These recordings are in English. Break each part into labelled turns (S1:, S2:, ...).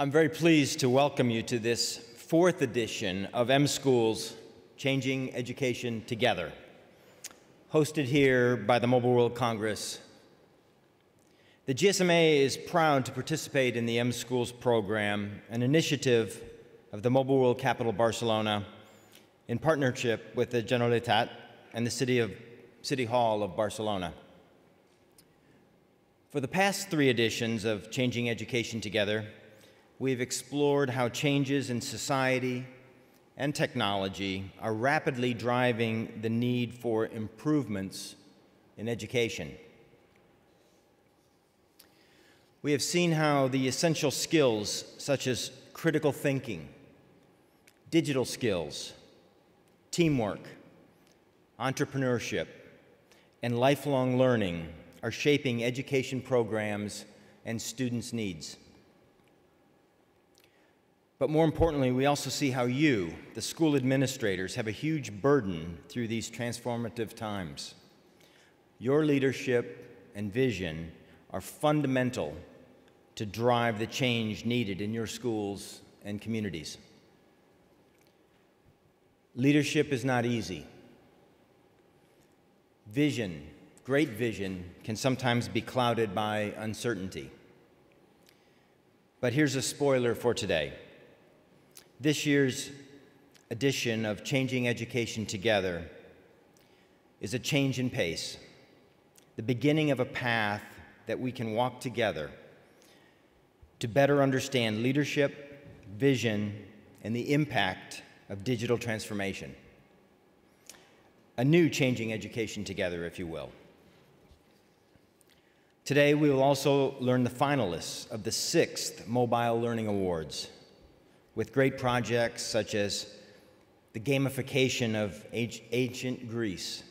S1: I'm very pleased to welcome you to this fourth edition of mSchools' Changing Education Together, hosted here by the Mobile World Congress. The GSMA is proud to participate in the mSchools program, an initiative of the Mobile World Capital Barcelona in partnership with the Generalitat and the City, of, City Hall of Barcelona. For the past three editions of Changing Education Together, we've explored how changes in society and technology are rapidly driving the need for improvements in education. We have seen how the essential skills, such as critical thinking, digital skills, teamwork, entrepreneurship, and lifelong learning, are shaping education programs and students' needs. But more importantly, we also see how you, the school administrators, have a huge burden through these transformative times. Your leadership and vision are fundamental to drive the change needed in your schools and communities. Leadership is not easy. Vision, great vision, can sometimes be clouded by uncertainty. But here's a spoiler for today. This year's edition of Changing Education Together is a change in pace, the beginning of a path that we can walk together to better understand leadership, vision, and the impact of digital transformation. A new Changing Education Together, if you will. Today, we will also learn the finalists of the sixth Mobile Learning Awards with great projects such as the gamification of ancient Greece.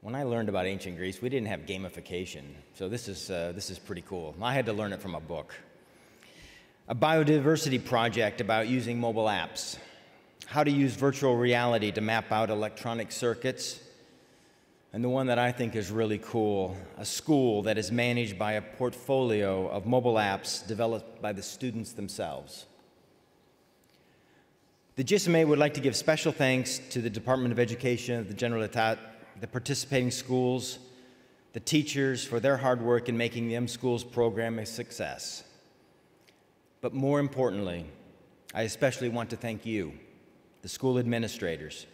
S1: When I learned about ancient Greece, we didn't have gamification, so this is, uh, this is pretty cool. I had to learn it from a book. A biodiversity project about using mobile apps, how to use virtual reality to map out electronic circuits and the one that I think is really cool, a school that is managed by a portfolio of mobile apps developed by the students themselves. The GSMA would like to give special thanks to the Department of Education the Generalitat, the participating schools, the teachers for their hard work in making the mSchools program a success. But more importantly, I especially want to thank you, the school administrators,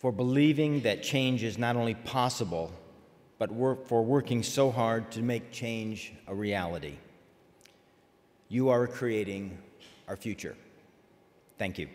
S1: for believing that change is not only possible, but work, for working so hard to make change a reality. You are creating our future. Thank you.